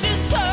she's so